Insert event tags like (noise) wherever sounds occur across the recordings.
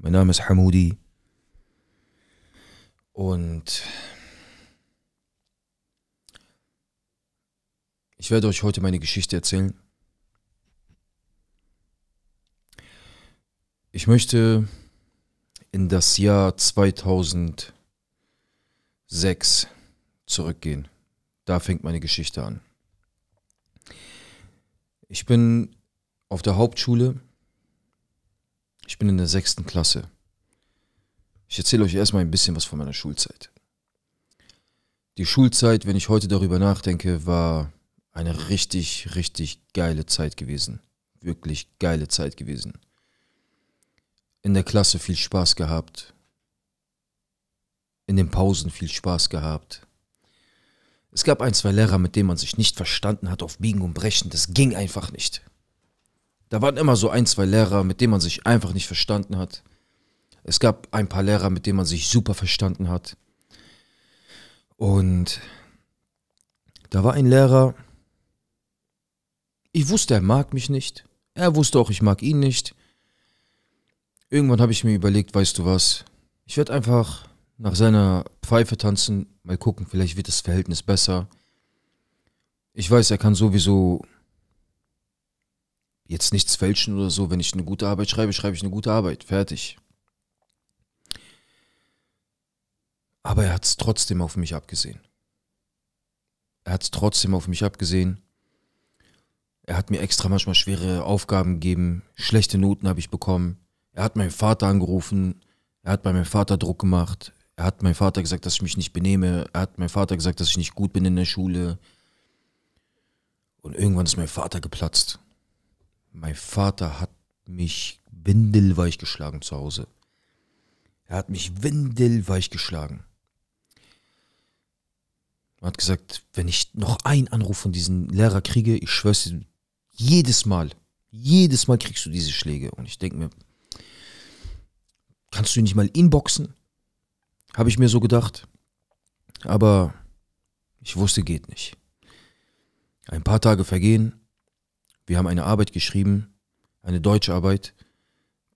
Mein Name ist Hamoudi. Und ich werde euch heute meine Geschichte erzählen. Ich möchte in das Jahr 2006 zurückgehen. Da fängt meine Geschichte an. Ich bin auf der Hauptschule. Ich bin in der sechsten Klasse. Ich erzähle euch erstmal ein bisschen was von meiner Schulzeit. Die Schulzeit, wenn ich heute darüber nachdenke, war eine richtig, richtig geile Zeit gewesen. Wirklich geile Zeit gewesen. In der Klasse viel Spaß gehabt. In den Pausen viel Spaß gehabt. Es gab ein, zwei Lehrer, mit denen man sich nicht verstanden hat auf Biegen und Brechen. Das ging einfach nicht. Da waren immer so ein, zwei Lehrer, mit denen man sich einfach nicht verstanden hat. Es gab ein paar Lehrer, mit denen man sich super verstanden hat. Und da war ein Lehrer, ich wusste, er mag mich nicht. Er wusste auch, ich mag ihn nicht. Irgendwann habe ich mir überlegt, weißt du was, ich werde einfach nach seiner Pfeife tanzen, mal gucken, vielleicht wird das Verhältnis besser. Ich weiß, er kann sowieso jetzt nichts fälschen oder so. Wenn ich eine gute Arbeit schreibe, schreibe ich eine gute Arbeit. Fertig. Aber er hat es trotzdem auf mich abgesehen. Er hat es trotzdem auf mich abgesehen. Er hat mir extra manchmal schwere Aufgaben gegeben. Schlechte Noten habe ich bekommen. Er hat meinen Vater angerufen. Er hat bei meinem Vater Druck gemacht. Er hat meinem Vater gesagt, dass ich mich nicht benehme. Er hat meinem Vater gesagt, dass ich nicht gut bin in der Schule. Und irgendwann ist mein Vater geplatzt. Mein Vater hat mich windelweich geschlagen zu Hause. Er hat mich windelweich geschlagen. Er hat gesagt, wenn ich noch einen Anruf von diesem Lehrer kriege, ich schwör's dir, jedes Mal, jedes Mal kriegst du diese Schläge. Und ich denke mir, kannst du nicht mal inboxen? Habe ich mir so gedacht. Aber ich wusste, geht nicht. Ein paar Tage vergehen. Wir haben eine Arbeit geschrieben, eine deutsche Arbeit,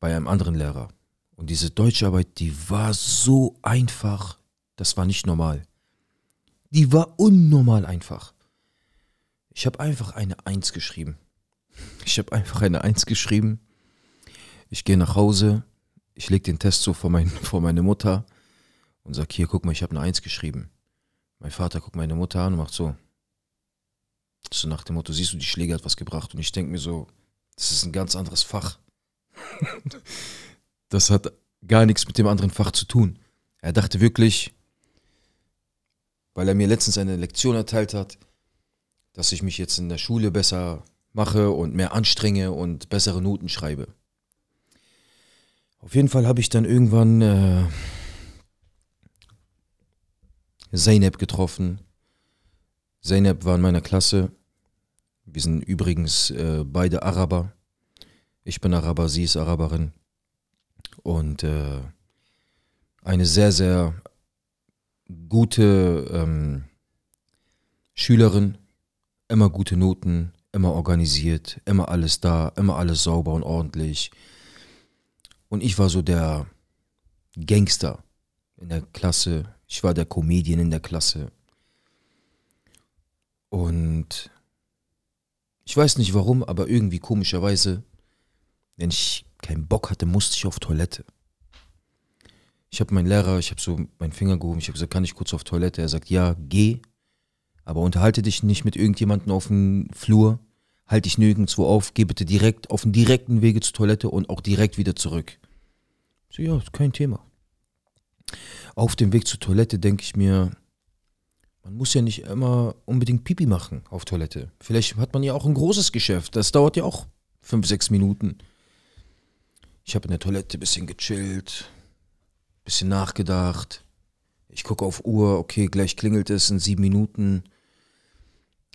bei einem anderen Lehrer. Und diese deutsche Arbeit, die war so einfach, das war nicht normal. Die war unnormal einfach. Ich habe einfach eine Eins geschrieben. (laughs) Ich habe einfach eine Eins geschrieben. Ich gehe nach Hause, ich lege den Test so vor, mein, (laughs) vor meine Mutter und sage, hier, guck mal, ich habe eine Eins geschrieben. Mein Vater guckt meine Mutter an und macht so. So nach dem Motto, siehst du, die Schläge hat was gebracht. Und ich denke mir so, das ist ein ganz anderes Fach. (laughs) das hat gar nichts mit dem anderen Fach zu tun. Er dachte wirklich, weil er mir letztens eine Lektion erteilt hat, dass ich mich jetzt in der Schule besser mache und mehr anstrenge und bessere Noten schreibe. Auf jeden Fall habe ich dann irgendwann äh, Zeynep getroffen. Zeynep war in meiner Klasse. Wir sind übrigens äh, beide Araber. Ich bin Araber, sie ist Araberin. Und äh, eine sehr, sehr gute ähm, Schülerin. Immer gute Noten, immer organisiert, immer alles da, immer alles sauber und ordentlich. Und ich war so der Gangster in der Klasse. Ich war der Comedian in der Klasse. Und ich weiß nicht warum, aber irgendwie komischerweise, wenn ich keinen Bock hatte, musste ich auf Toilette. Ich habe meinen Lehrer, ich habe so meinen Finger gehoben, ich habe gesagt, kann ich kurz auf Toilette? Er sagt, ja, geh, aber unterhalte dich nicht mit irgendjemandem auf dem Flur halte dich nirgendwo auf, geh bitte direkt auf dem direkten Wege zur Toilette und auch direkt wieder zurück. So, ja, kein Thema. Auf dem Weg zur Toilette denke ich mir, man muss ja nicht immer unbedingt Pipi machen auf Toilette. Vielleicht hat man ja auch ein großes Geschäft. Das dauert ja auch fünf, sechs Minuten. Ich habe in der Toilette ein bisschen gechillt, ein bisschen nachgedacht. Ich gucke auf Uhr, okay, gleich klingelt es in sieben Minuten.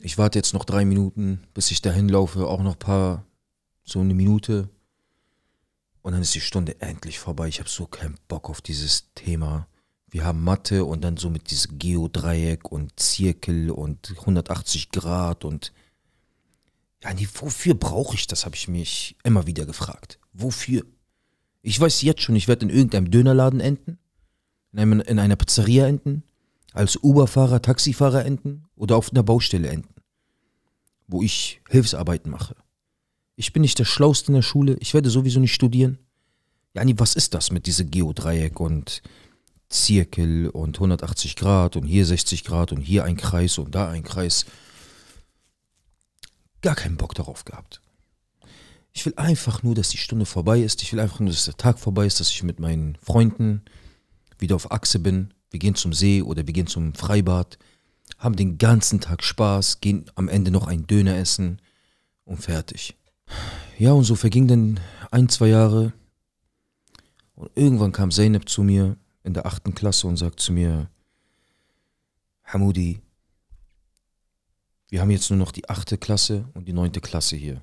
Ich warte jetzt noch drei Minuten, bis ich dahin laufe, auch noch ein paar, so eine Minute. Und dann ist die Stunde endlich vorbei. Ich habe so keinen Bock auf dieses Thema. Wir haben Mathe und dann so mit diesem Geodreieck und Zirkel und 180 Grad und ja, nee, wofür brauche ich das, habe ich mich immer wieder gefragt. Wofür? Ich weiß jetzt schon, ich werde in irgendeinem Dönerladen enden, in, einer Pizzeria enden, als Uberfahrer, Taxifahrer enden oder auf einer Baustelle enden, wo ich Hilfsarbeiten mache. Ich bin nicht der Schlauste in der Schule, ich werde sowieso nicht studieren. Jani, was ist das mit diesem Geodreieck und Zirkel und 180 Grad und hier 60 Grad und hier ein Kreis und da ein Kreis? Gar keinen Bock darauf gehabt. Ich will einfach nur, dass die Stunde vorbei ist. Ich will einfach nur, dass der Tag vorbei ist, dass ich mit meinen Freunden wieder auf Achse bin. Wir gehen zum See oder wir gehen zum Freibad, haben den ganzen Tag Spaß, gehen am Ende noch einen Döner essen und fertig. Ja, und so verging dann ein, zwei Jahre. Und irgendwann kam Zeynep zu mir in der achten Klasse und sagt zu mir, Hamudi, wir haben jetzt nur noch die achte Klasse und die neunte Klasse hier.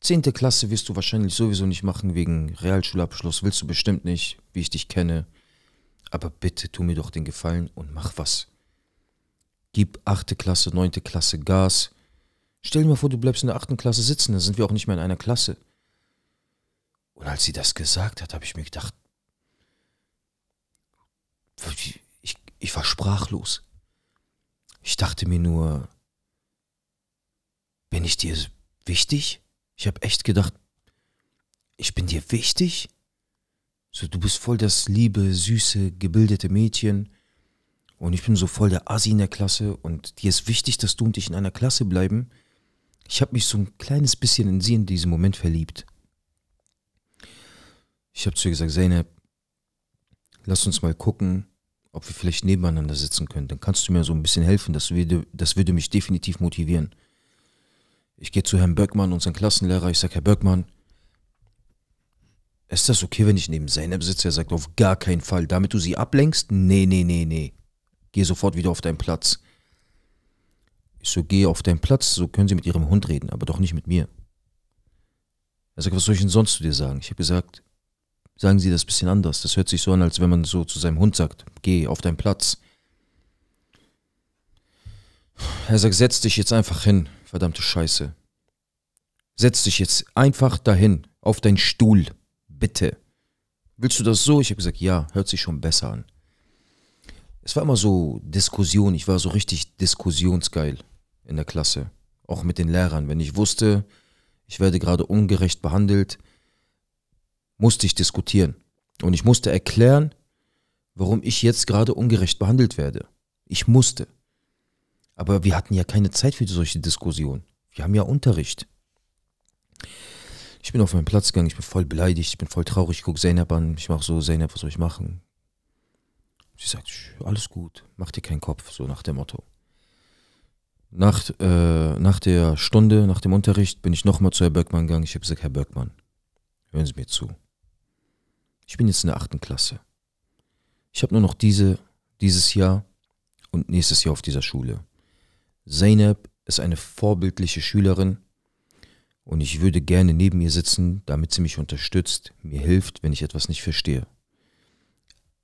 Zehnte Klasse wirst du wahrscheinlich sowieso nicht machen wegen Realschulabschluss, willst du bestimmt nicht, wie ich dich kenne. Aber bitte tu mir doch den Gefallen und mach was. Gib achte Klasse, neunte Klasse Gas. Stell dir mal vor, du bleibst in der achten Klasse sitzen, dann sind wir auch nicht mehr in einer Klasse. Und als sie das gesagt hat, habe ich mir gedacht, ich, ich war sprachlos. Ich dachte mir nur, bin ich dir wichtig? Ich habe echt gedacht, ich bin dir wichtig? So, du bist voll das liebe, süße, gebildete Mädchen. Und ich bin so voll der Assi in der Klasse. Und dir ist wichtig, dass du und ich in einer Klasse bleiben. Ich habe mich so ein kleines bisschen in sie in diesem Moment verliebt. Ich habe zu ihr gesagt, Zeynep, lass uns mal gucken, ob wir vielleicht nebeneinander sitzen können. Dann kannst du mir so ein bisschen helfen. Das würde, das würde mich definitiv motivieren. Ich gehe zu Herrn Böckmann, unserem Klassenlehrer. Ich sage, Herr Böckmann, ist das okay, wenn ich neben Zeynep sitze? Er sagt, auf gar keinen Fall. Damit du sie ablenkst? Nee, nee, nee, nee. Geh sofort wieder auf deinen Platz. Ich so, geh auf deinen Platz, so können sie mit ihrem Hund reden, aber doch nicht mit mir. Er sagt, was soll ich denn sonst zu dir sagen? Ich habe gesagt, sagen Sie das ein bisschen anders. Das hört sich so an, als wenn man so zu seinem Hund sagt, geh auf deinen Platz. Er sagt, setz dich jetzt einfach hin, verdammte Scheiße. Setz dich jetzt einfach dahin, auf deinen Stuhl, bitte. Willst du das so? Ich habe gesagt, ja, hört sich schon besser an. Es war immer so Diskussion, ich war so richtig diskussionsgeil in der Klasse, auch mit den Lehrern. Wenn ich wusste, ich werde gerade ungerecht behandelt, musste ich diskutieren. Und ich musste erklären, warum ich jetzt gerade ungerecht behandelt werde. Ich musste. Aber wir hatten ja keine Zeit für solche Diskussionen. Wir haben ja Unterricht. Ich bin auf meinen Platz gegangen, ich bin voll beleidigt, ich bin voll traurig, ich gucke Zeynep an, ich mache so, Zeynep, was soll ich machen? Sie sagt, alles gut, mach dir keinen Kopf, so nach dem Motto. Nach, äh, nach der Stunde, nach dem Unterricht bin ich nochmal zu Herr Böckmann gegangen. Ich habe gesagt, Herr Böckmann, hören Sie mir zu. Ich bin jetzt in der achten Klasse. Ich habe nur noch diese, dieses Jahr und nächstes Jahr auf dieser Schule. Zeynep ist eine vorbildliche Schülerin und ich würde gerne neben ihr sitzen, damit sie mich unterstützt, mir hilft, wenn ich etwas nicht verstehe.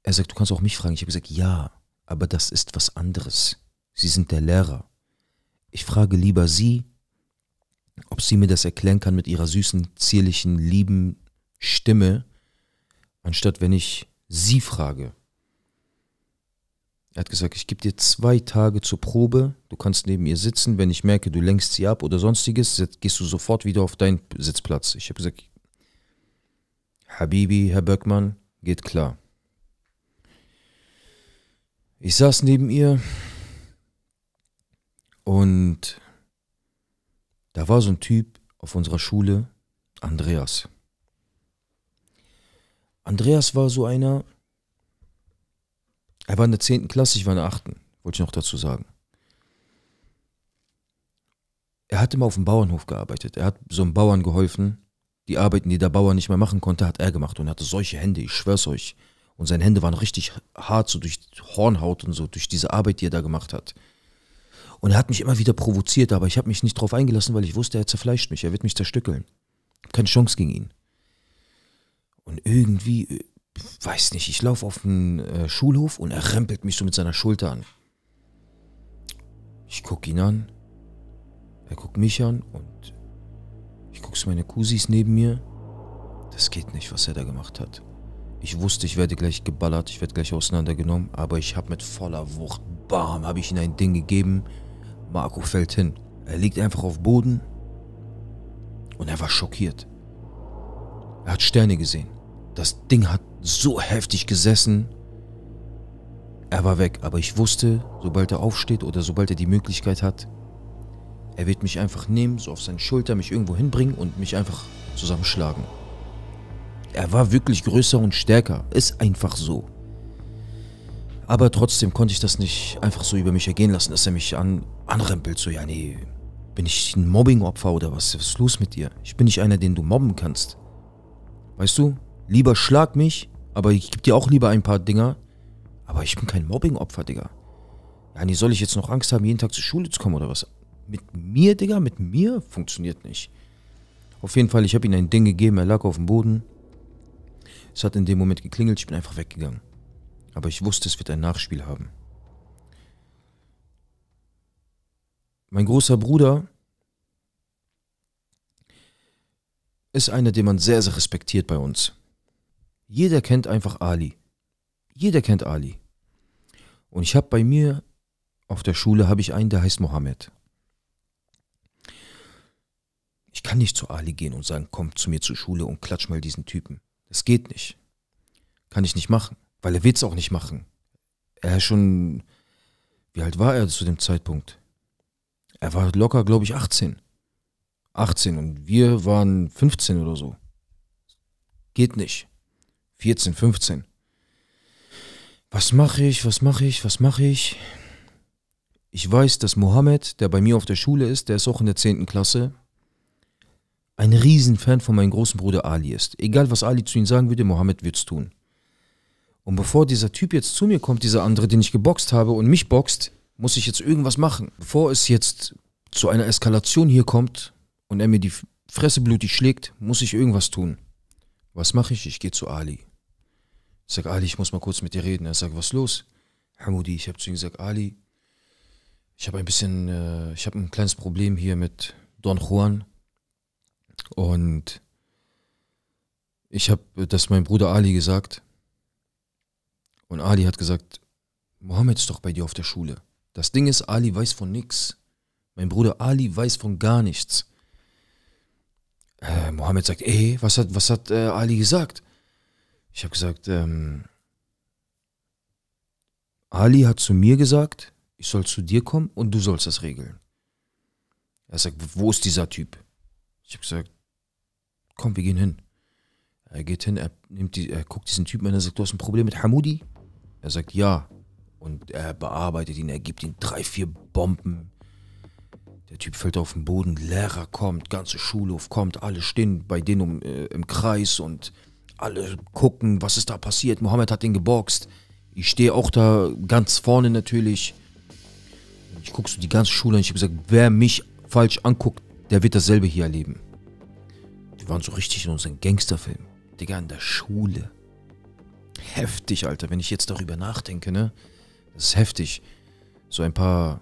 Er sagt, du kannst auch mich fragen. Ich habe gesagt, ja, aber das ist was anderes. Sie sind der Lehrer. Ich frage lieber Sie, ob sie mir das erklären kann mit ihrer süßen, zierlichen, lieben Stimme, anstatt wenn ich sie frage. Er hat gesagt, ich gebe dir zwei Tage zur Probe, du kannst neben ihr sitzen, wenn ich merke, du lenkst sie ab oder sonstiges, gehst du sofort wieder auf deinen Sitzplatz. Ich habe gesagt, Habibi, Herr Böckmann, geht klar. Ich saß neben ihr und da war so ein Typ auf unserer Schule, Andreas. Andreas war so einer, er war in der 10. Klasse, ich war in der 8. Wollte ich noch dazu sagen. Er hat immer auf dem Bauernhof gearbeitet. Er hat so einem Bauern geholfen. Die Arbeiten, die der Bauer nicht mehr machen konnte, hat er gemacht und hatte solche Hände, ich schwör's euch. Und seine Hände waren richtig hart, so durch Hornhaut und so, durch diese Arbeit, die er da gemacht hat. Und er hat mich immer wieder provoziert, aber ich habe mich nicht drauf eingelassen, weil ich wusste, er zerfleischt mich, er wird mich zerstückeln. Keine Chance gegen ihn. Und irgendwie, äh, weiß nicht, ich laufe auf den äh, Schulhof und er rempelt mich so mit seiner Schulter an. Ich gucke ihn an, er guckt mich an und ich gucke meine Cousins neben mir. Das geht nicht, was er da gemacht hat. Ich wusste, ich werde gleich geballert, ich werde gleich auseinandergenommen, aber ich habe mit voller Wucht, bam, habe ich ihm ein Ding gegeben. Marco fällt hin. Er liegt einfach auf Boden und er war schockiert. Er hat Sterne gesehen. Das Ding hat so heftig gesessen. Er war weg, aber ich wusste, sobald er aufsteht oder sobald er die Möglichkeit hat, er wird mich einfach nehmen, so auf seine Schulter, mich irgendwo hinbringen und mich einfach zusammenschlagen. Er war wirklich größer und stärker. Ist einfach so. Aber trotzdem konnte ich das nicht einfach so über mich ergehen lassen, dass er mich an, anrempelt. So, ja, nee, bin ich ein Mobbingopfer oder was? Was ist los mit dir? Ich bin nicht einer, den du mobben kannst. Weißt du? Lieber schlag mich, aber ich gebe dir auch lieber ein paar Dinger. Aber ich bin kein Mobbingopfer, Digga. Ja, nee, soll ich jetzt noch Angst haben, jeden Tag zur Schule zu kommen oder was? Mit mir, Digga, mit mir funktioniert nicht. Auf jeden Fall, ich habe ihm ein Ding gegeben, er lag auf dem Boden. Es hat in dem Moment geklingelt, ich bin einfach weggegangen. Aber ich wusste, es wird ein Nachspiel haben. Mein großer Bruder ist einer, den man sehr, sehr respektiert bei uns. Jeder kennt einfach Ali. Jeder kennt Ali. Und ich habe bei mir auf der Schule habe ich einen, der heißt Mohammed. Ich kann nicht zu Ali gehen und sagen, komm zu mir zur Schule und klatsch mal diesen Typen. Das geht nicht. Kann ich nicht machen, weil er will es auch nicht machen. Er ist schon, wie alt war er zu dem Zeitpunkt? Er war locker, glaube ich, 18. 18 und wir waren 15 oder so. Geht nicht. 14, 15. Was mache ich, was mache ich, was mache ich? Ich weiß, dass Mohammed, der bei mir auf der Schule ist, der ist auch in der 10. Klasse, ein Riesenfan von meinem großen Bruder Ali ist. Egal, was Ali zu ihm sagen würde, Mohammed wird es tun. Und bevor dieser Typ jetzt zu mir kommt, dieser andere, den ich geboxt habe und mich boxt, muss ich jetzt irgendwas machen. Bevor es jetzt zu einer Eskalation hier kommt und er mir die Fresse blutig schlägt, muss ich irgendwas tun. Was mache ich? Ich gehe zu Ali. Ich sage, Ali, ich muss mal kurz mit dir reden. Er sagt, was los? Hamudi, ich habe zu ihm gesagt, Ali, ich habe ein bisschen, äh, ich habe ein kleines Problem hier mit Don Juan. Und ich habe das meinem Bruder Ali gesagt. Und Ali hat gesagt, Mohammed ist doch bei dir auf der Schule. Das Ding ist, Ali weiß von nichts. Mein Bruder Ali weiß von gar nichts. Äh, Mohammed sagt, ey, was hat, was hat äh, Ali gesagt? Ich habe gesagt, ähm, Ali hat zu mir gesagt, ich soll zu dir kommen und du sollst das regeln. Er sagt, wo ist dieser Typ? Ich habe gesagt, komm, wir gehen hin. Er geht hin, er, nimmt die, er guckt diesen Typen an, er sagt, du hast ein Problem mit Hamudi? Er sagt, ja. Und er bearbeitet ihn, er gibt ihm drei, vier Bomben. Der Typ fällt auf den Boden, Lehrer kommt, ganze Schulhof kommt, alle stehen bei denen um, äh, im Kreis und alle gucken, was ist da passiert. Mohammed hat ihn geboxt. Ich stehe auch da ganz vorne natürlich. Ich gucke so die ganze Schule an. Ich habe gesagt, wer mich falsch anguckt, der wird dasselbe hier erleben. Wir waren so richtig in unserem Gangsterfilm. Digga, in der Schule. Heftig, Alter, wenn ich jetzt darüber nachdenke, ne? Das ist heftig. So ein paar,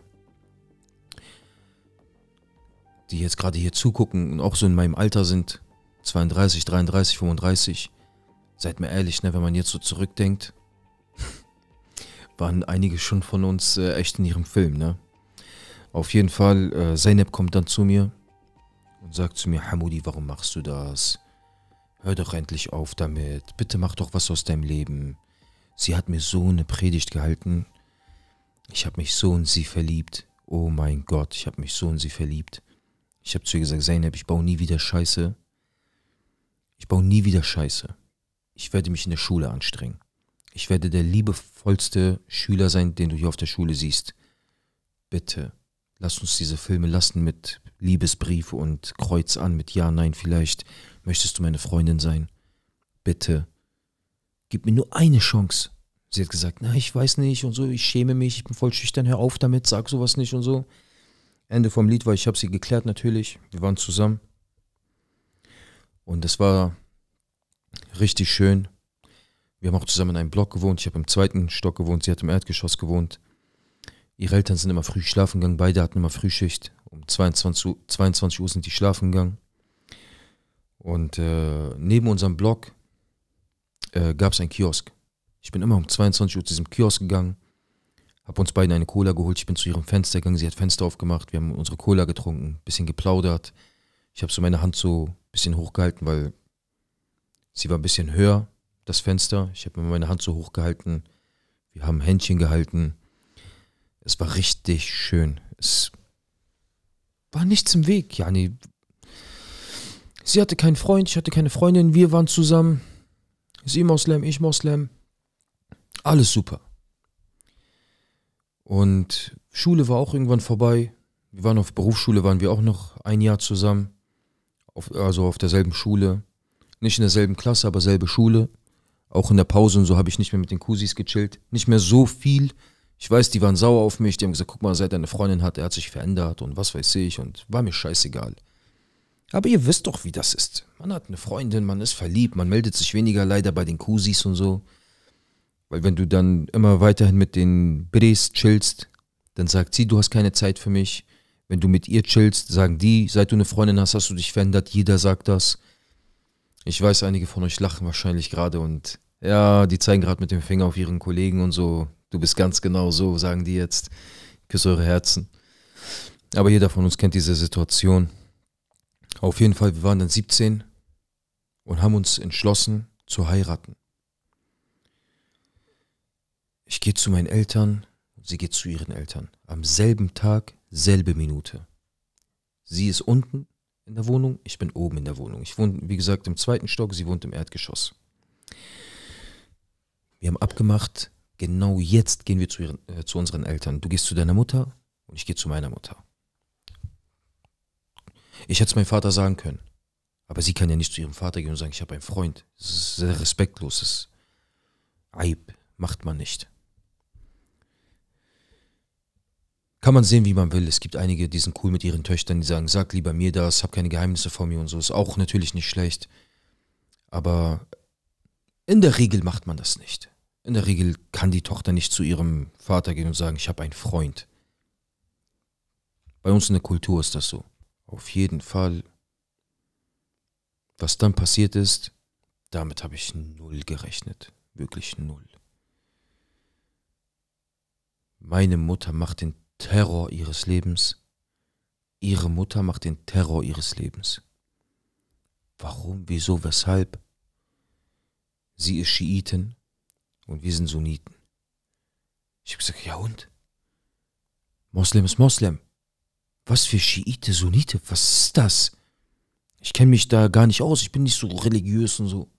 die jetzt gerade hier zugucken und auch so in meinem Alter sind, 32, 33, 35. Seid mir ehrlich, ne, wenn man jetzt so zurückdenkt, waren einige schon von uns äh, echt in ihrem Film, ne? Auf jeden Fall, äh, Zeynep kommt dann zu mir und sagt zu mir, Hamudi, warum machst du das? Hör doch endlich auf damit. Bitte mach doch was aus deinem Leben. Sie hat mir so eine Predigt gehalten. Ich habe mich so in sie verliebt. Oh mein Gott, ich habe mich so in sie verliebt. Ich habe zu ihr gesagt, Zeynep, ich baue nie wieder Scheiße. Ich baue nie wieder Scheiße. Ich werde mich in der Schule anstrengen. Ich werde der liebevollste Schüler sein, den du hier auf der Schule siehst. Bitte, lass uns diese Filme lassen mit Liebesbrief und Kreuz an mit Ja, Nein vielleicht. Möchtest du meine Freundin sein? Bitte. Gib mir nur eine Chance. Sie hat gesagt, na, ich weiß nicht und so, ich schäme mich, ich bin voll schüchtern, hör auf damit, sag sowas nicht und so. Ende vom Lied war, ich habe sie geklärt natürlich. Wir waren zusammen. Und es war richtig schön. Wir haben auch zusammen in einem Block gewohnt. Ich habe im zweiten Stock gewohnt, sie hat im Erdgeschoss gewohnt. Ihre Eltern sind immer früh schlafen gegangen, beide hatten immer Frühschicht. Um 22, 22 Uhr sind die schlafen gegangen. Und äh, neben unserem Block äh, gab es einen Kiosk. Ich bin immer um 22 Uhr zu diesem Kiosk gegangen, habe uns beiden eine Cola geholt. Ich bin zu ihrem Fenster gegangen, sie hat Fenster aufgemacht, wir haben unsere Cola getrunken, bisschen geplaudert. Ich habe so meine Hand so ein bisschen hochgehalten, weil sie war ein bisschen höher, das Fenster. Ich habe mir meine Hand so hochgehalten. Wir haben Händchen gehalten. Es war richtig schön. Es war nichts im Weg. Ja, nee. Sie hatte keinen Freund, ich hatte keine Freundin, wir waren zusammen. Sie Moslem, ich Moslem. Alles super. Und Schule war auch irgendwann vorbei. Wir waren auf Berufsschule, waren wir auch noch ein Jahr zusammen. Auf, also auf derselben Schule. Nicht in derselben Klasse, aber selbe Schule. Auch in der Pause und so habe ich nicht mehr mit den Kusis gechillt. Nicht mehr so viel. Ich weiß, die waren sauer auf mich. Die haben gesagt, guck mal, seit er eine Freundin hat, er hat sich verändert und was weiß ich. Und war mir scheißegal. Aber ihr wisst doch, wie das ist. Man hat eine Freundin, man ist verliebt, man meldet sich weniger leider bei den Kusis und so. Weil wenn du dann immer weiterhin mit den Bres chillst, dann sagt sie, du hast keine Zeit für mich. Wenn du mit ihr chillst, sagen die, seit du eine Freundin hast, hast du dich verändert. Jeder sagt das. Ich weiß, einige von euch lachen wahrscheinlich gerade und ja, die zeigen gerade mit dem Finger auf ihren Kollegen und so. Du bist ganz genau so, sagen die jetzt. Küsse eure Herzen. Aber jeder von uns kennt diese Situation. Auf jeden Fall, wir waren dann 17 und haben uns entschlossen zu heiraten. Ich gehe zu meinen Eltern, sie geht zu ihren Eltern. Am selben Tag, selbe Minute. Sie ist unten in der Wohnung, ich bin oben in der Wohnung. Ich wohne, wie gesagt, im zweiten Stock, sie wohnt im Erdgeschoss. Wir haben abgemacht, genau jetzt gehen wir zu, ihren, äh, zu unseren Eltern. Du gehst zu deiner Mutter und ich gehe zu meiner Mutter. Ich hätte es meinem Vater sagen können. Aber sie kann ja nicht zu ihrem Vater gehen und sagen, ich habe einen Freund. Das ist sehr respektlos. Das ist Eib. Macht man nicht. Kann man sehen, wie man will. Es gibt einige, die sind cool mit ihren Töchtern, die sagen, sag lieber mir das, hab keine Geheimnisse vor mir und so. Ist auch natürlich nicht schlecht. Aber in der Regel macht man das nicht. In der Regel kann die Tochter nicht zu ihrem Vater gehen und sagen, ich habe einen Freund. Bei uns in der Kultur ist das so. Auf jeden Fall. Was dann passiert ist, damit habe ich null gerechnet. Wirklich null. Meine Mutter macht den Terror ihres Lebens. Ihre Mutter macht den Terror ihres Lebens. Warum, wieso, weshalb? Sie ist Schiiten und wir sind Sunniten. Ich habe gesagt, ja und? Moslem ist Moslem. Was für Schiite, Sunnite, was ist das? Ich kenne mich da gar nicht aus, ich bin nicht so religiös und so.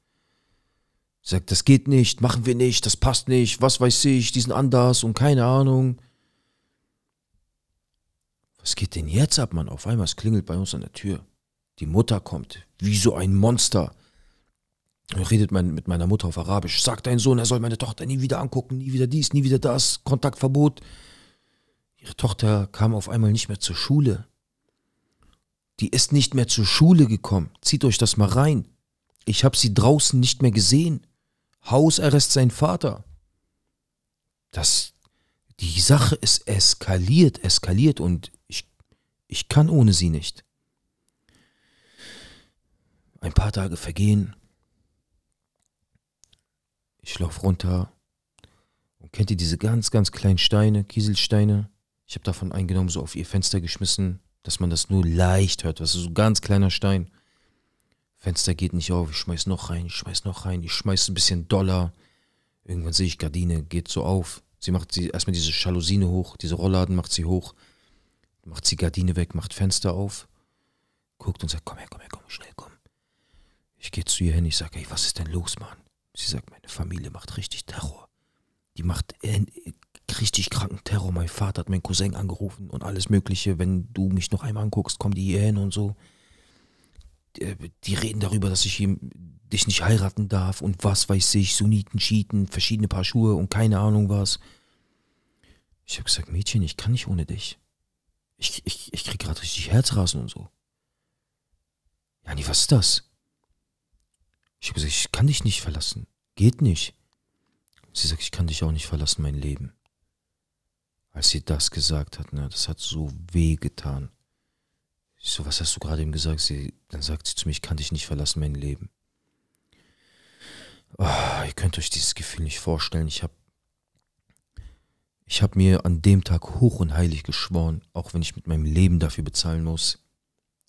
Sagt, das geht nicht, machen wir nicht, das passt nicht, was weiß ich, die sind anders und keine Ahnung. Was geht denn jetzt ab, Mann? Auf einmal, es klingelt bei uns an der Tür. Die Mutter kommt, wie so ein Monster. Redet mein, mit meiner Mutter auf Arabisch. Sagt dein Sohn, er soll meine Tochter nie wieder angucken, nie wieder dies, nie wieder das, Kontaktverbot. Ihre Tochter kam auf einmal nicht mehr zur Schule. Die ist nicht mehr zur Schule gekommen. Zieht euch das mal rein. Ich habe sie draußen nicht mehr gesehen. Hausarrest sein Vater. Das, die Sache ist eskaliert, eskaliert und ich kann ohne sie nicht. Ein paar Tage vergehen. Ich laufe runter. Und kennt ihr diese ganz, ganz kleinen Steine, Kieselsteine? Ich habe davon eingenommen, so auf ihr Fenster geschmissen, dass man das nur leicht hört. Das ist so ein ganz kleiner Stein. Fenster geht nicht auf, ich schmeiß noch rein, ich schmeiß noch rein, ich schmeiß ein bisschen Dollar. Irgendwann sehe ich Gardine, geht so auf. Sie macht sie erstmal diese Jalousine hoch, diese Rollladen macht sie hoch macht die Gardine weg, macht Fenster auf, guckt und sagt, komm her, komm her, komm, schnell, komm. Ich gehe zu ihr hin, ich sage, ey, was ist denn los, Mann? Sie sagt, meine Familie macht richtig Terror. Die macht richtig kranken Terror. Mein Vater hat meinen Cousin angerufen und alles Mögliche. Wenn du mich noch einmal anguckst, kommen die hier hin und so. Die, äh, die reden darüber, dass ich dich nicht heiraten darf und was weiß ich, Sunniten, Schiiten, verschiedene Paar Schuhe und keine Ahnung was. Ich habe gesagt, Mädchen, ich kann nicht ohne dich. Ich, ich, ich krieg gerade richtig Herzrasen und so. Jani, was ist das? Ich habe gesagt, ich kann dich nicht verlassen. Geht nicht. Sie sagt, ich kann dich auch nicht verlassen, mein Leben. Als sie das gesagt hat, ne, das hat so weh getan. Ich so, was hast du gerade eben gesagt? Sie, dann sagt sie zu mir, ich kann dich nicht verlassen, mein Leben. Oh, ihr könnt euch dieses Gefühl nicht vorstellen. Ich habe ich hab mir an dem Tag hoch und heilig geschworen, auch wenn ich mit meinem Leben dafür bezahlen muss.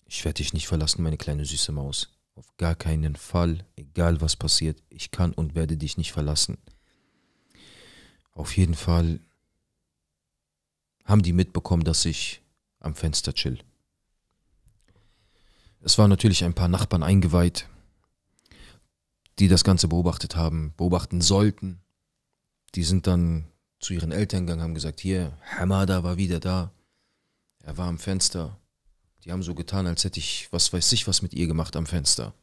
Ich werde dich nicht verlassen, meine kleine süße Maus. Auf gar keinen Fall, egal was passiert, ich kann und werde dich nicht verlassen. Auf jeden Fall haben die mitbekommen, dass ich am Fenster chill. Es waren natürlich ein paar Nachbarn eingeweiht, die das Ganze beobachtet haben, beobachten sollten. Die sind dann zu ihren Eltern gegangen, haben gesagt, hier, Hamada war wieder da. Er war am Fenster. Die haben so getan, als hätte ich, was weiß ich, was mit ihr gemacht am Fenster.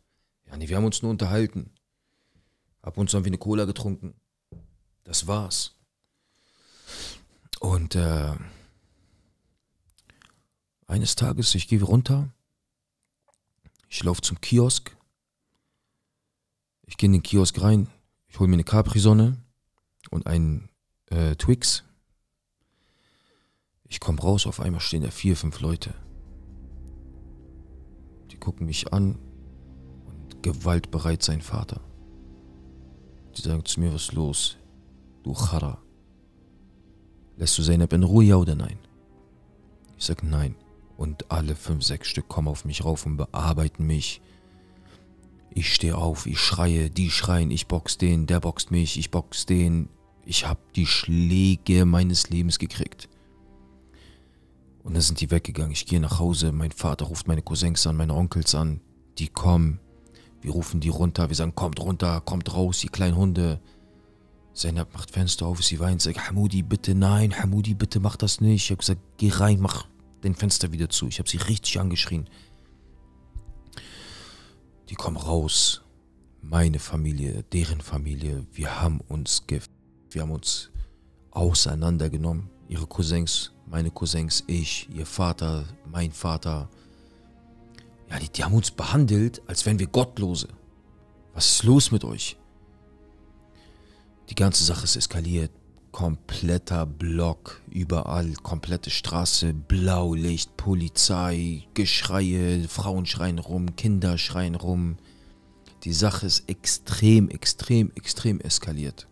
Ja, nee, wir haben uns nur unterhalten. Ab und zu haben wir eine Cola getrunken. Das war's. Und äh, eines Tages, ich gehe runter, ich laufe zum Kiosk, ich gehe in den Kiosk rein, ich hole mir eine Capri-Sonne und einen äh, Twix. Ich komme raus, auf einmal stehen da vier, fünf Leute. Die gucken mich an und gewaltbereit sein Vater. Die sagen zu mir, was ist los? Du Chara. Lässt du Zeynep in Ruhe, ja oder nein? Ich sag nein. Und alle fünf, sechs Stück kommen auf mich rauf und bearbeiten mich. Ich stehe auf, ich schreie, die schreien, ich box den, der boxt mich, ich box den. Ich hab die Schläge meines Lebens gekriegt. Und dann sind die weggegangen. Ich gehe nach Hause, mein Vater ruft meine Cousins an, meine Onkels an. Die kommen. Wir rufen die runter, wir sagen, kommt runter, kommt raus, ihr kleinen Hunde. Zainab macht Fenster auf, sie weint, sagt, Hamudi, bitte nein, Hamudi, bitte mach das nicht. Ich habe gesagt, geh rein, mach den Fenster wieder zu. Ich habe sie richtig angeschrien. Die kommen raus. Meine Familie, deren Familie, wir haben uns gef wir haben uns auseinandergenommen. Ihre Cousins, meine Cousins, ich, ihr Vater, mein Vater. Ja, die, die haben uns behandelt, als wären wir Gottlose. Was ist los mit euch? Die ganze Sache ist eskaliert. Kompletter Block, überall, komplette Straße, Blaulicht, Polizei, Geschreie, Frauen schreien rum, Kinder schreien rum. Die Sache ist extrem, extrem, extrem eskaliert.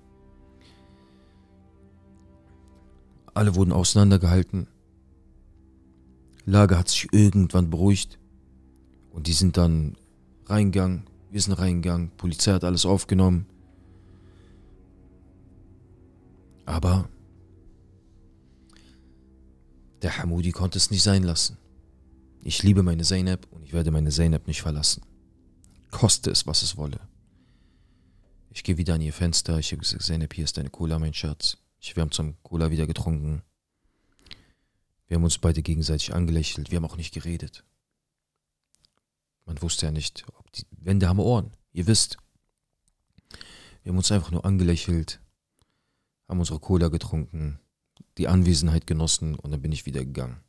Alle wurden auseinandergehalten. Lage hat sich irgendwann beruhigt. Und die sind dann reingegangen. Wir sind reingegangen. Polizei hat alles aufgenommen. Aber der Hamudi konnte es nicht sein lassen. Ich liebe meine Zainab und ich werde meine Zainab nicht verlassen. Koste es, was es wolle. Ich gehe wieder an ihr Fenster. Ich habe gesagt, Zainab, hier ist deine Cola, mein Schatz. Ich, wir haben zum Cola wieder getrunken. Wir haben uns beide gegenseitig angelächelt. Wir haben auch nicht geredet. Man wusste ja nicht, ob die Wände haben Ohren. Ihr wisst. Wir haben uns einfach nur angelächelt haben unsere Cola getrunken, die Anwesenheit genossen und dann bin ich wieder gegangen.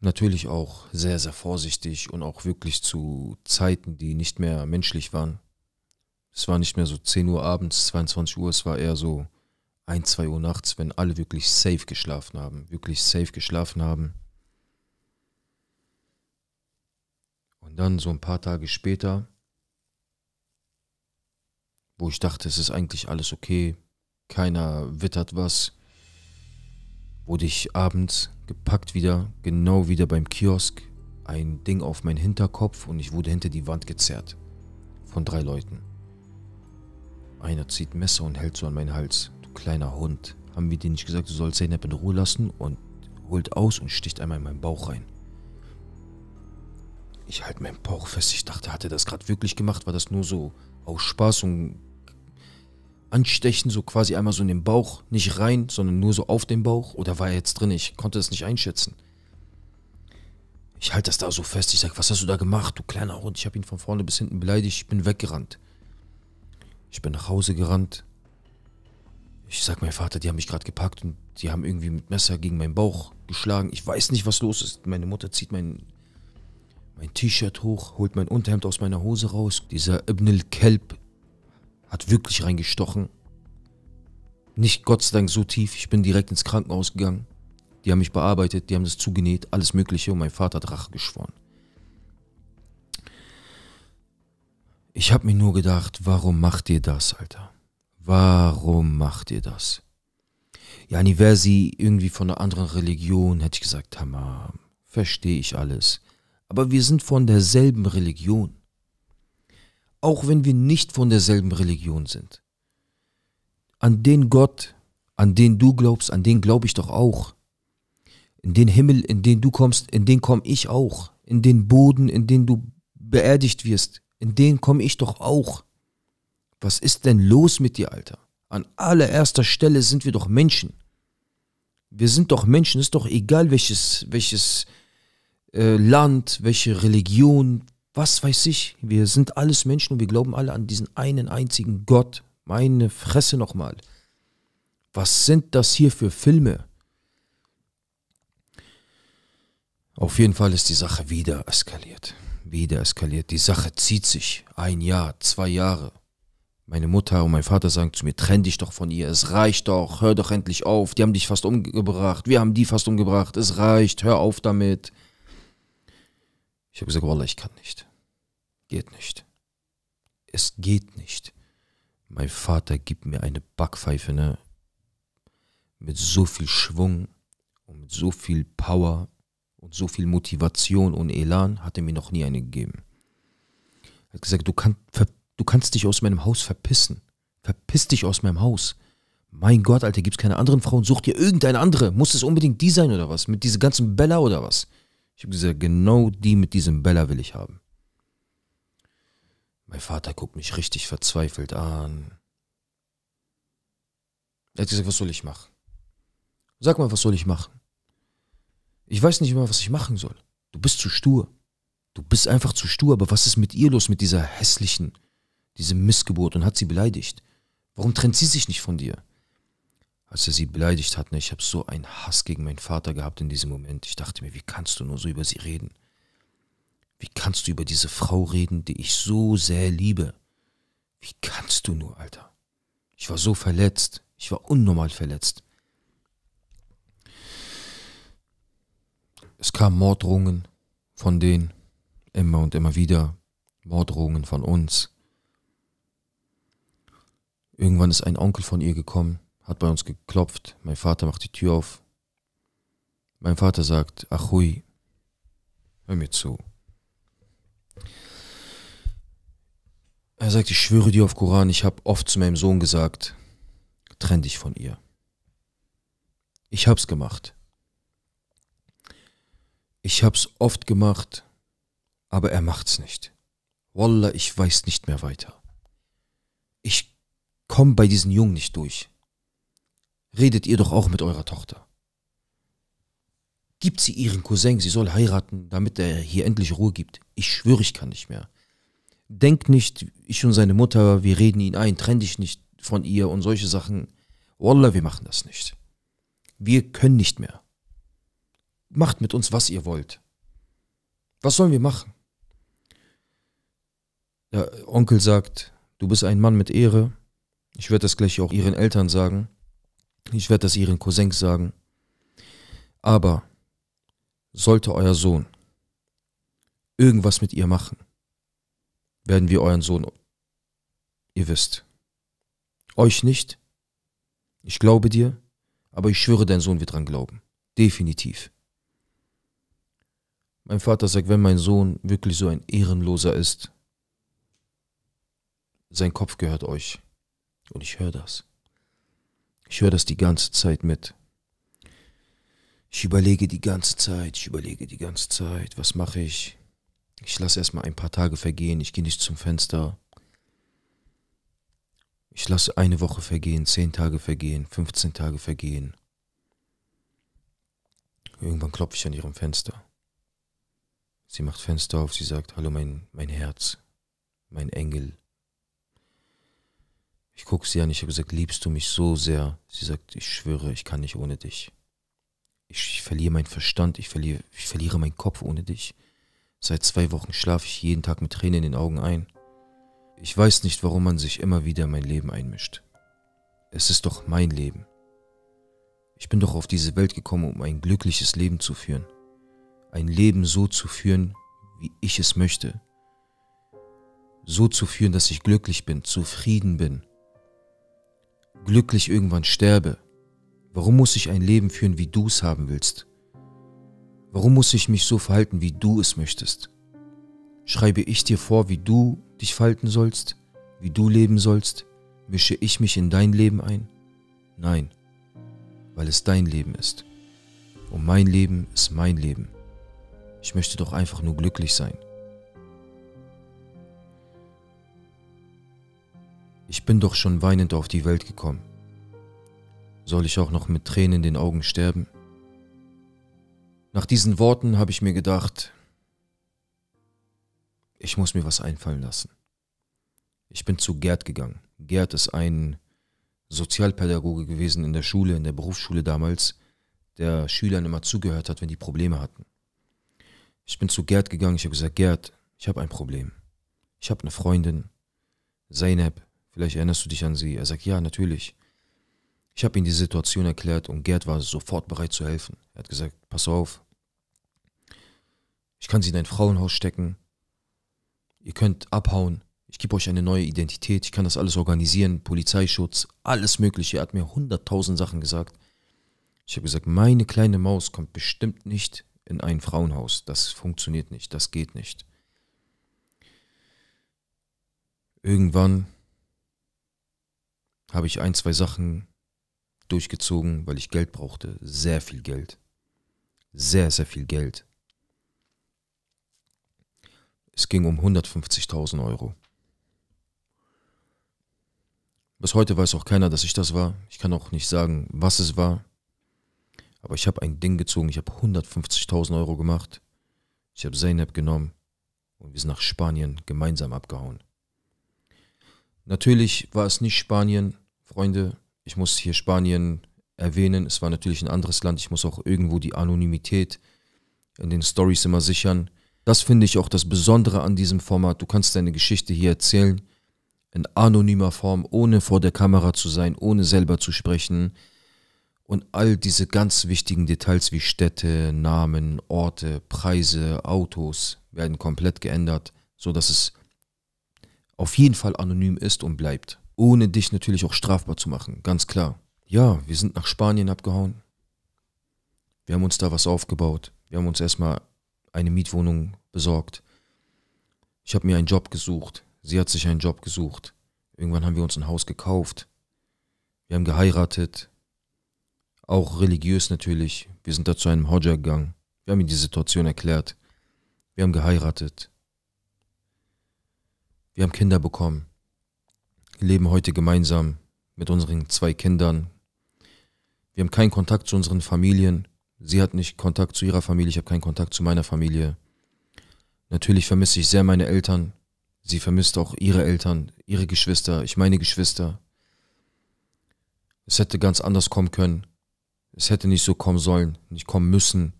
Natürlich auch sehr, sehr vorsichtig und auch wirklich zu Zeiten, die nicht mehr menschlich waren. Es war nicht mehr so 10 Uhr abends, 22 Uhr, es war eher so 1, 2 Uhr nachts, wenn alle wirklich safe geschlafen haben, wirklich safe geschlafen haben. Und dann so ein paar Tage später wo ich dachte, es ist eigentlich alles okay, keiner wittert was, wurde ich abends gepackt wieder, genau wieder beim Kiosk, ein Ding auf meinen Hinterkopf und ich wurde hinter die Wand gezerrt. Von drei Leuten. Einer zieht Messer und hält so an meinen Hals. Du kleiner Hund. Haben wir dir nicht gesagt, du sollst Zeynep in Ruhe lassen? Und holt aus und sticht einmal in meinen Bauch rein. Ich halte meinen Bauch fest. Ich dachte, hat er das gerade wirklich gemacht? War das nur so aus Spaß und Anstechen, so quasi einmal so in den Bauch, nicht rein, sondern nur so auf den Bauch? Oder war er jetzt drin? Ich konnte es nicht einschätzen. Ich halte das da so fest. Ich sage, was hast du da gemacht, du kleiner Hund? Ich habe ihn von vorne bis hinten beleidigt. Ich bin weggerannt. Ich bin nach Hause gerannt. Ich sag mein Vater, die haben mich gerade gepackt und die haben irgendwie mit Messer gegen meinen Bauch geschlagen. Ich weiß nicht, was los ist. Meine Mutter zieht mein, mein T-Shirt hoch, holt mein Unterhemd aus meiner Hose raus. Dieser Ibn al-Kelb hat wirklich reingestochen. Nicht Gott sei Dank so tief. Ich bin direkt ins Krankenhaus gegangen. Die haben mich bearbeitet, die haben das zugenäht, alles Mögliche und mein Vater hat Rache geschworen. Ich habe mir nur gedacht, warum macht ihr das, Alter? Warum macht ihr das? Ja, nie wäre sie irgendwie von einer anderen Religion, hätte ich gesagt, Hammer, verstehe ich alles. Aber wir sind von derselben Religion. Auch wenn wir nicht von derselben Religion sind. An den Gott, an den du glaubst, an den glaube ich doch auch. In den Himmel, in den du kommst, in den komme ich auch. In den Boden, in den du beerdigt wirst, in den komme ich doch auch. Was ist denn los mit dir, Alter? An allererster Stelle sind wir doch Menschen. Wir sind doch Menschen, ist doch egal welches, welches äh, Land, welche Religion, was weiß ich. Wir sind alles Menschen und wir glauben alle an diesen einen einzigen Gott. Meine Fresse nochmal. Was sind das hier für Filme? Auf jeden Fall ist die Sache wieder eskaliert. Wieder eskaliert. Die Sache zieht sich. Ein Jahr, zwei Jahre. Meine Mutter und mein Vater sagen zu mir, trenn dich doch von ihr, es reicht doch, hör doch endlich auf, die haben dich fast umgebracht, wir haben die fast umgebracht, es reicht, hör auf damit. Ich habe gesagt, Wallah, ich kann nicht. Geht nicht. Es geht nicht. Mein Vater gibt mir eine Backpfeife, ne? Mit so viel Schwung und mit so viel Power und so viel Motivation und Elan hat er mir noch nie eine gegeben. Er hat gesagt, du, kann, du kannst dich aus meinem Haus verpissen. Verpiss dich aus meinem Haus. Mein Gott, Alter, gibt's keine anderen Frauen? Such dir irgendeine andere. Muss es unbedingt die sein oder was? Mit dieser ganzen Bella oder was? Ich habe gesagt, genau die mit diesem Bella will ich haben. Mein Vater guckt mich richtig verzweifelt an. Er hat gesagt, was soll ich machen? Sag mal, was soll ich machen? Ich weiß nicht immer, was ich machen soll. Du bist zu stur. Du bist einfach zu stur, aber was ist mit ihr los, mit dieser hässlichen, diese Missgeburt und hat sie beleidigt? Warum trennt sie sich nicht von dir? Als er sie beleidigt hat, ne, ich habe so einen Hass gegen meinen Vater gehabt in diesem Moment. Ich dachte mir, wie kannst du nur so über sie reden? Wie kannst du über diese Frau reden, die ich so sehr liebe? Wie kannst du nur, Alter? Ich war so verletzt. Ich war unnormal verletzt. Es kamen Morddrohungen von denen, immer und immer wieder. Morddrohungen von uns. Irgendwann ist ein Onkel von ihr gekommen, hat bei uns geklopft. Mein Vater macht die Tür auf. Mein Vater sagt, Achui, hör mir zu. Er sagt, ich schwöre dir auf Koran, ich habe oft zu meinem Sohn gesagt, trenn dich von ihr. Ich hab's gemacht. Ich hab's oft gemacht, aber er macht's nicht. Wallah, ich weiß nicht mehr weiter. Ich komm bei diesen Jungen nicht durch. Redet ihr doch auch mit eurer Tochter. Gibt sie ihren Cousin, sie soll heiraten, damit er hier endlich Ruhe gibt. Ich schwöre, ich kann nicht mehr. Denk nicht, ich und seine Mutter, wir reden ihn ein, trenn dich nicht von ihr und solche Sachen. Wallah, wir machen das nicht. Wir können nicht mehr. Macht mit uns, was ihr wollt. Was sollen wir machen? Der Onkel sagt, du bist ein Mann mit Ehre. Ich werde das gleich auch ihren Eltern sagen. Ich werde das ihren Cousins sagen. Aber sollte euer Sohn irgendwas mit ihr machen, werden wir euren Sohn, ihr wisst, euch nicht. Ich glaube dir, aber ich schwöre, dein Sohn wird dran glauben. Definitiv. Mein Vater sagt, wenn mein Sohn wirklich so ein Ehrenloser ist, sein Kopf gehört euch. Und ich höre das. Ich höre das die ganze Zeit mit. Ich überlege die ganze Zeit, ich überlege die ganze Zeit, was mache ich? Ich lasse erstmal ein paar Tage vergehen, ich gehe nicht zum Fenster. Ich lasse eine Woche vergehen, zehn Tage vergehen, 15 Tage vergehen. Irgendwann klopfe ich an ihrem Fenster. Sie macht Fenster auf, sie sagt, hallo mein, mein Herz, mein Engel. Ich gucke sie an, ich habe gesagt, liebst du mich so sehr? Sie sagt, ich schwöre, ich kann nicht ohne dich. Ich, ich verliere meinen Verstand, ich verliere, ich verliere meinen Kopf ohne dich. Seit zwei Wochen schlafe ich jeden Tag mit Tränen in den Augen ein. Ich weiß nicht, warum man sich immer wieder in mein Leben einmischt. Es ist doch mein Leben. Ich bin doch auf diese Welt gekommen, um ein glückliches Leben zu führen ein Leben so zu führen, wie ich es möchte. so zu führen, dass ich glücklich bin, zufrieden bin, glücklich irgendwann sterbe? Warum muss ich ein Leben führen, wie du es haben willst? Warum muss ich mich so verhalten, wie du es möchtest? Schreibe ich dir vor, wie du dich verhalten sollst, wie du leben sollst? Mische ich mich in dein Leben ein? Nein, weil es dein Leben ist. Und mein Leben ist mein Leben. Ich möchte doch einfach nur glücklich sein. Ich bin doch schon weinend auf die Welt gekommen. Soll ich auch noch mit Tränen in den Augen sterben? Nach diesen Worten habe ich mir gedacht, ich muss mir was einfallen lassen. Ich bin zu Gerd gegangen. Gerd ist ein Sozialpädagoge gewesen in der Schule, in der Berufsschule damals, der Schülern immer zugehört hat, wenn die Probleme hatten. Ich bin zu Gerd gegangen, ich habe gesagt, Gerd, ich habe ein Problem. Ich habe eine Freundin, Zeynep, vielleicht erinnerst du dich an sie. Er sagt, ja, natürlich. Ich habe ihm die Situation erklärt und Gerd war sofort bereit zu helfen. Er hat gesagt, pass auf, ich kann sie in ein Frauenhaus stecken, ihr könnt abhauen, ich gebe euch eine neue Identität, ich kann das alles organisieren, Polizeischutz, alles Mögliche. Er hat mir hunderttausend Sachen gesagt. Ich habe gesagt, meine kleine Maus kommt bestimmt nicht in ein Frauenhaus. Das funktioniert nicht, das geht nicht. Irgendwann habe ich ein, zwei Sachen durchgezogen, weil ich Geld brauchte. Sehr viel Geld. Sehr, sehr viel Geld. Es ging um 150.000 Euro. Bis heute weiß auch keiner, dass ich das war. Ich kann auch nicht sagen, was es war. Aber ich habe ein Ding gezogen. Ich habe 150.000 Euro gemacht. Ich habe Zeynep genommen und wir sind nach Spanien gemeinsam abgehauen. Natürlich war es nicht Spanien, Freunde. Ich muss hier Spanien erwähnen. Es war natürlich ein anderes Land. Ich muss auch irgendwo die Anonymität in den Stories immer sichern. Das finde ich auch das Besondere an diesem Format. Du kannst deine Geschichte hier erzählen in anonymer Form, ohne vor der Kamera zu sein, ohne selber zu sprechen. Und all diese ganz wichtigen Details wie Städte, Namen, Orte, Preise, Autos werden komplett geändert, sodass es auf jeden Fall anonym ist und bleibt. Ohne dich natürlich auch strafbar zu machen, ganz klar. Ja, wir sind nach Spanien abgehauen. Wir haben uns da was aufgebaut. Wir haben uns erstmal eine Mietwohnung besorgt. Ich habe mir einen Job gesucht. Sie hat sich einen Job gesucht. Irgendwann haben wir uns ein Haus gekauft. Wir haben geheiratet. Auch religiös natürlich. Wir sind da zu einem Hodja gegangen. Wir haben ihm die Situation erklärt. Wir haben geheiratet. Wir haben Kinder bekommen. Wir leben heute gemeinsam mit unseren zwei Kindern. Wir haben keinen Kontakt zu unseren Familien. Sie hat nicht Kontakt zu ihrer Familie, ich habe keinen Kontakt zu meiner Familie. Natürlich vermisse ich sehr meine Eltern. Sie vermisst auch ihre Eltern, ihre Geschwister, ich meine Geschwister. Es hätte ganz anders kommen können. Es hätte nicht so kommen sollen, nicht kommen müssen.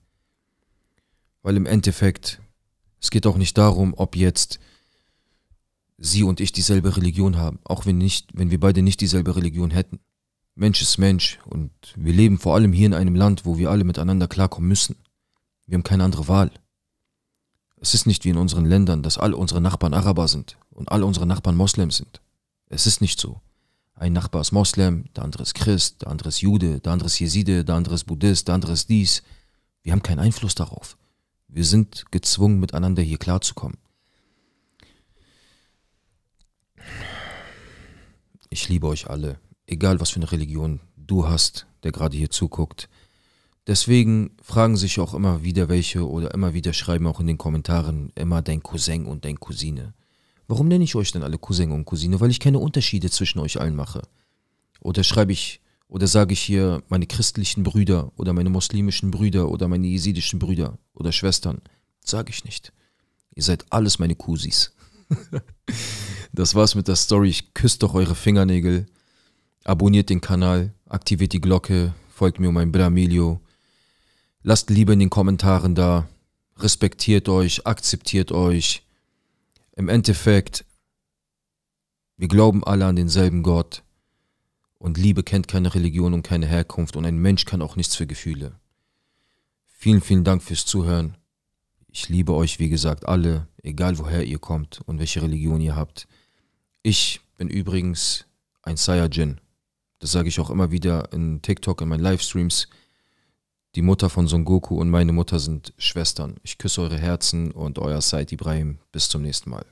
Weil im Endeffekt, es geht auch nicht darum, ob jetzt sie und ich dieselbe Religion haben, auch wenn, nicht, wenn wir beide nicht dieselbe Religion hätten. Mensch ist Mensch und wir leben vor allem hier in einem Land, wo wir alle miteinander klarkommen müssen. Wir haben keine andere Wahl. Es ist nicht wie in unseren Ländern, dass alle unsere Nachbarn Araber sind und alle unsere Nachbarn Moslem sind. Es ist nicht so. Ein Nachbar ist Moslem, der andere ist Christ, der andere ist Jude, der andere ist Jeside, der andere ist Buddhist, der andere ist dies. Wir haben keinen Einfluss darauf. Wir sind gezwungen, miteinander hier klarzukommen. Ich liebe euch alle, egal was für eine Religion du hast, der gerade hier zuguckt. Deswegen fragen sich auch immer wieder welche oder immer wieder schreiben auch in den Kommentaren immer dein Cousin und dein Cousine. Warum nenne ich euch denn alle Cousin und Cousine? Weil ich keine Unterschiede zwischen euch allen mache. Oder schreibe ich oder sage ich hier meine christlichen Brüder oder meine muslimischen Brüder oder meine jesidischen Brüder oder Schwestern? Sage ich nicht. Ihr seid alles meine Cousis. (laughs) das war's mit der Story. Ich küsse doch eure Fingernägel. Abonniert den Kanal, aktiviert die Glocke, folgt mir um mein Bramilio. Lasst Liebe in den Kommentaren da. Respektiert euch, akzeptiert euch. Im Endeffekt, wir glauben alle an denselben Gott. Und Liebe kennt keine Religion und keine Herkunft und ein Mensch kann auch nichts für Gefühle. Vielen, vielen Dank fürs Zuhören. Ich liebe euch, wie gesagt, alle, egal woher ihr kommt und welche Religion ihr habt. Ich bin übrigens ein Saiyajin. Das sage ich auch immer wieder in TikTok, in meinen Livestreams. Die Mutter von Son Goku und meine Mutter sind Schwestern. Ich küsse eure Herzen und euer Said Ibrahim. Bis zum nächsten Mal.